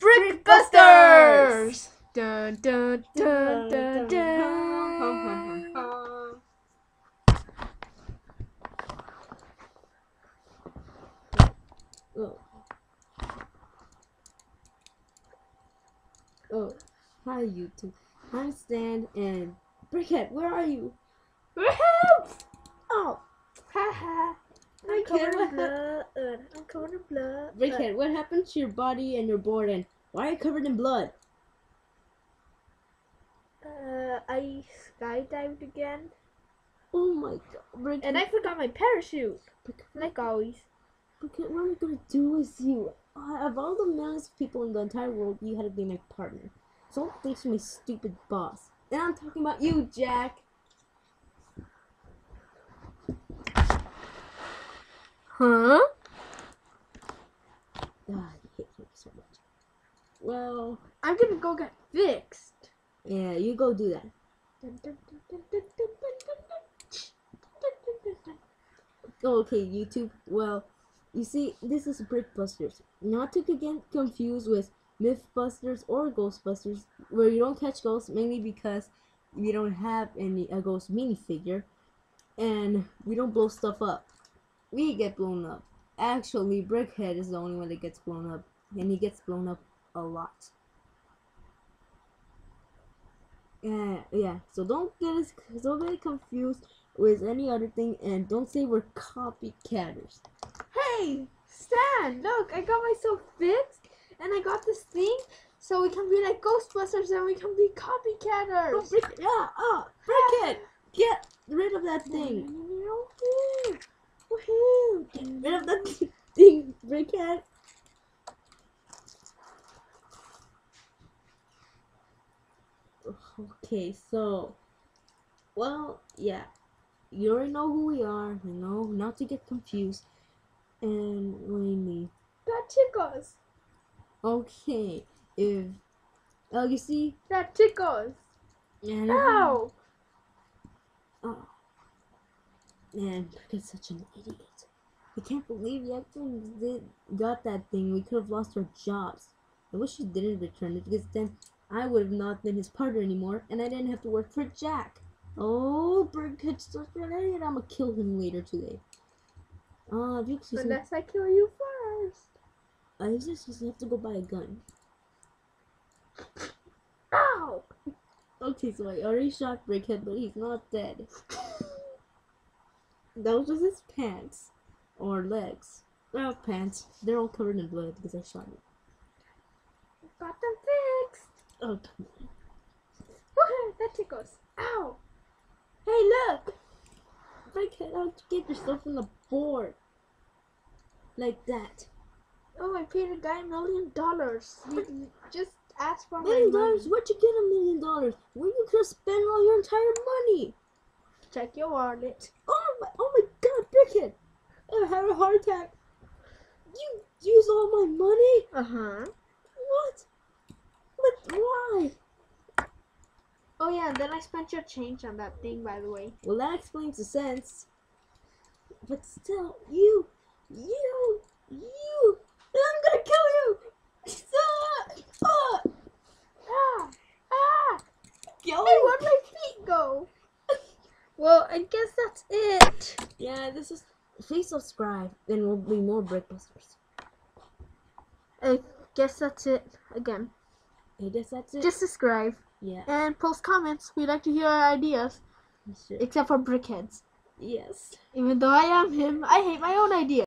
Brickbusters! Dun dun dun dun dun. Oh. Oh, hi YouTube. I'm Stan and Brickhead, where are you? Help! Oh, Haha. I'm covered in blood. I'm covered in blood. Brickhead, what happened to your body and your board and why are you covered in blood? Uh, I skydived again, Oh my god, Brickhead. and I forgot my parachute, like always. Brickhead, what am I gonna do with you? Uh, of all the millions of people in the entire world, you had to be my partner. So thanks to my stupid boss. And I'm talking about you, Jack. Huh? Ah, I hate me so much. Well, I'm gonna go get fixed. Yeah, you go do that. Okay, YouTube. Well, you see, this is Brickbusters. Not to get confused with Mythbusters or Ghostbusters, where you don't catch ghosts mainly because we don't have any a ghost minifigure, and we don't blow stuff up. We get blown up. Actually, Brickhead is the only one that gets blown up, and he gets blown up a lot. Yeah, yeah. So don't get us, don't get confused with any other thing, and don't say we're copycatters. Hey, Stan, look, I got myself fixed, and I got this thing, so we can be like Ghostbusters, and we can be Oh, copycatters. Brick, yeah, oh, Brickhead, get rid of that thing. Woohoo! Get rid of that thing, Brickhead. Okay, so, well, yeah, you already know who we are. You know not to get confused, and need. That tickles. Okay, if oh, you see, That tickles. and Ow! Oh. Man, Brickhead's such an idiot. I can't believe actually did, got that thing. We could have lost our jobs. I wish he didn't return it because then I would have not been his partner anymore and I didn't have to work for Jack. Oh, Brickhead's such an idiot. I'm gonna kill him later today. Ah, uh, could Unless I kill you first. I just, just have to go buy a gun. Ow! Okay, so I already shot Brickhead, but he's not dead. Those was his pants. Or legs. Well, pants. They're all covered in blood because I shot him. Got them fixed. Oh, come on. Woohoo! That tickles. Ow! Hey, look! Brickhead, how'd you get yourself on the board? Like that. Oh, I paid a guy a million dollars. You just asked for my Million dollars? Where'd you get a million dollars? Where you could spent all your entire money? Check your wallet. Oh my, oh my god, Brickhead! I had a heart attack. You used all my money? Uh huh. What? But why? Oh yeah, and then I spent your change on that thing, by the way. Well, that explains the sense. But still, you, you, you, I'm gonna kill you! Stop! Ah! Ah! Ah! Kill Hey, you! where'd my feet go? Well, I guess that's it. Yeah, this is. Please subscribe, then we'll be more Brickbusters. I guess that's it. Again, I guess that's it. just subscribe yeah. and post comments. We like to hear our ideas, Sure. except for brickheads. Yes. Even though I am him, I hate my own ideas.